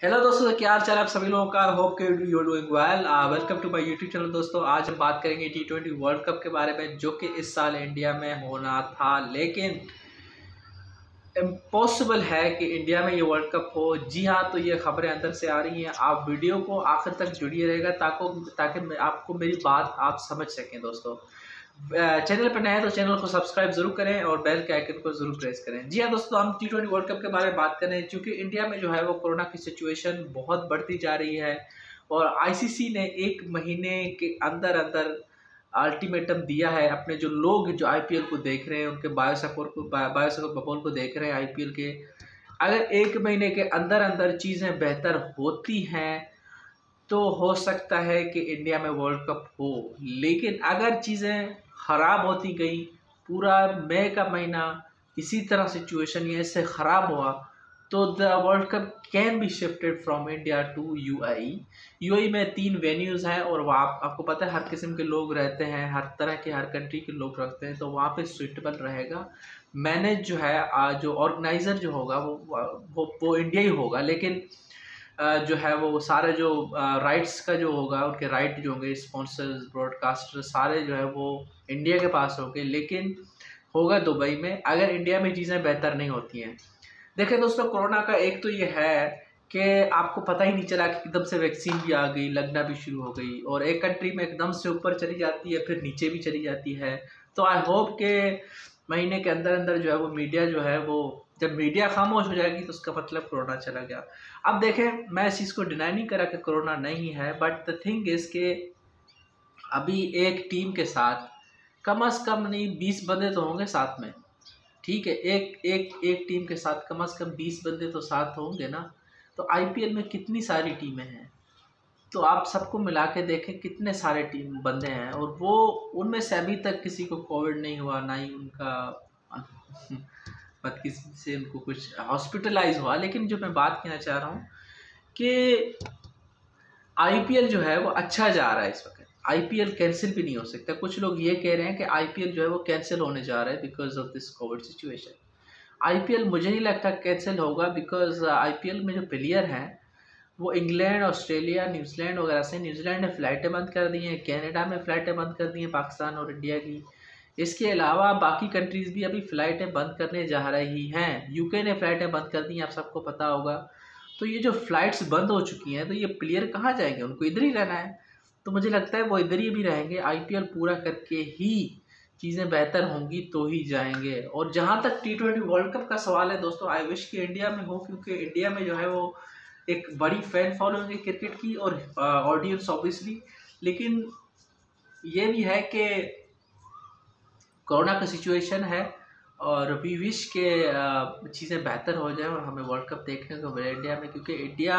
Hello दोस्तों, क्या हाल चाल आप सभी लोगों का? होप के you doing well welcome to my YouTube channel दोस्तों. आज हम बात करेंगे टी ट्वेंटी वर्ल्ड कप के बारे में, जो कि इस साल इंडिया में होना था। लेकिन इम्पॉसिबल है कि इंडिया में ये वर्ल्ड कप हो। जी हाँ तो ये खबरें अंदर से आ रही हैं। आप वीडियो को आखिर तक जुड़िए रहेगा, ताकि ताकि आपको मेरी बात आप समझ सकें दोस्तों। चैनल पर नए हैं तो चैनल को सब्सक्राइब ज़रूर करें और बेल के आइकन को ज़रूर प्रेस करें। जी हाँ दोस्तों, हम टी ट्वेंटी वर्ल्ड कप के बारे में बात करें क्योंकि इंडिया में जो है वो कोरोना की सिचुएशन बहुत बढ़ती जा रही है और आईसीसी ने एक महीने के अंदर अंदर अल्टीमेटम दिया है। अपने जो लोग जो आईपीएल को देख रहे हैं, उनके बायोसकोर को बायोसकोर बबोल को देख रहे हैं आईपीएल के, अगर एक महीने के अंदर अंदर चीज़ें बेहतर होती हैं तो हो सकता है कि इंडिया में वर्ल्ड कप हो। लेकिन अगर चीज़ें ख़राब होती गई, पूरा मई का महीना इसी तरह सिचुएशन ये इससे ख़राब हुआ तो the world cup can be shifted from India to UAE में तीन वेन्यूज़ हैं और वहाँ आपको पता है हर किस्म के लोग रहते हैं, हर तरह के, हर कंट्री के लोग रखते हैं तो वहाँ पे सुइटेबल रहेगा। मैनेज जो है जो ऑर्गेनाइज़र जो होगा, वो वो वो इंडिया ही होगा, लेकिन जो है वो सारे जो राइट्स का जो होगा, उनके राइट जो होंगे स्पॉन्सर्स ब्रॉडकास्टर सारे जो है वो इंडिया के पास होंगे। लेकिन होगा दुबई में, अगर इंडिया में चीज़ें बेहतर नहीं होती हैं। देखें दोस्तों, कोरोना का एक तो ये है कि आपको पता ही नहीं चला कि एकदम से वैक्सीन भी आ गई, लगना भी शुरू हो गई और एक कंट्री में एकदम से ऊपर चली जाती है, फिर नीचे भी चली जाती है। तो आई होप के महीने के अंदर अंदर जो है वो मीडिया जो है वो, जब मीडिया खामोश हो जाएगी तो उसका मतलब कोरोना चला गया। अब देखें, मैं इस चीज़ को डिनाई नहीं करा कि कोरोना नहीं है बट द थिंग इज़ के अभी एक टीम के साथ कम अज़ कम नहीं, बीस बंदे तो होंगे साथ में। ठीक है, एक एक एक टीम के साथ कम अज़ कम बीस बंदे तो साथ होंगे ना। तो आईपीएल में कितनी सारी टीमें हैं? तो आप सबको मिला के देखें कितने सारे टीम बंदे हैं और वो उनमें से अभी तक किसी को कोविड नहीं हुआ, ना ही उनका, बदकिस्मती से उनको कुछ हॉस्पिटलाइज हुआ। लेकिन जो मैं बात कहना चाह रहा हूँ कि आईपीएल जो है वो अच्छा जा रहा है इस वक्त। आईपीएल कैंसिल भी नहीं हो सकता। कुछ लोग ये कह रहे हैं कि आईपीएल जो है वो कैंसिल होने जा रहा है because of this covid situation IPL मुझे नहीं लगता कैंसिल होगा बिकॉज़ आईपीएल में जो प्लेयर हैं वो इंग्लैंड, ऑस्ट्रेलिया, न्यूजीलैंड वगैरह से न्यूजीलैंड ने फ़्लाइटें बंद कर दी हैं, कैनेडा में फ़्लाइटें बंद कर दी हैं, पाकिस्तान और इंडिया की। इसके अलावा बाकी कंट्रीज़ भी अभी फ़्लाइटें बंद करने जा रही हैं। यूके ने फ़्लाइटें बंद कर दी हैं, आप सबको पता होगा। तो ये जो फ़्लाइट्स बंद हो चुकी हैं तो ये प्लेयर कहाँ जाएँगे? उनको इधर ही रहना है। तो मुझे लगता है वो इधर ही भी रहेंगे। आईपीएल पूरा करके ही चीज़ें बेहतर होंगी तो ही जाएँगे। और जहाँ तक टी ट्वेंटी वर्ल्ड कप का सवाल है, दोस्तों आई विश कि इंडिया में हो, क्योंकि इंडिया में जो है वो एक बड़ी फ़ैन फॉलोइंग है क्रिकेट की और ऑडियंस ऑब्वियसली लेकिन ये भी है कि कोरोना का सिचुएशन है और वी विश के चीज़ें बेहतर हो जाए और हमें वर्ल्ड कप देखने को मिले इंडिया में, क्योंकि इंडिया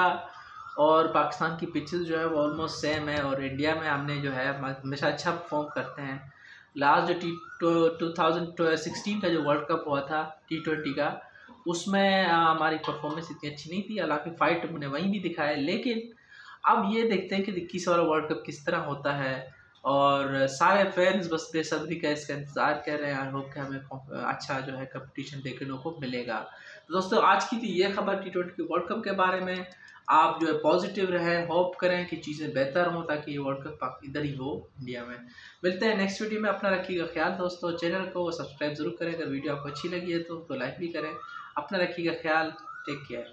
और पाकिस्तान की पिचेस जो है वो ऑलमोस्ट सेम है और इंडिया में हमने जो है हमेशा अच्छा परफॉर्म करते हैं। लास्ट जो टी टू थाउज़ेंड सिक्सटीन का जो वर्ल्ड कप हुआ था टी ट्वेंटी का उसमें हमारी परफॉर्मेंस इतनी अच्छी नहीं थी हालाँकि फ़ाइट हमने वहीं भी दिखाया लेकिन अब ये देखते हैं कि इक्कीस वाला वर्ल्ड कप किस तरह होता है और सारे फैंस बस बेसब्री का इसका इंतज़ार कर रहे हैं आई होप कि हमें अच्छा जो है कंपटीशन देखने को मिलेगा। तो दोस्तों आज की थी ये खबर टी ट्वेंटी वर्ल्ड कप के बारे में। आप जो है पॉजिटिव रहें होप करें कि चीज़ें बेहतर हों ताकि ये वर्ल्ड कप इधर ही हो इंडिया में। मिलते हैं नेक्स्ट वीडियो में अपना रखिएगा ख्याल दोस्तों चैनल को सब्सक्राइब ज़रूर करें अगर वीडियो आपको अच्छी लगी है तो, तो लाइक भी करें। अपना रखिएगा ख्याल टेक केयर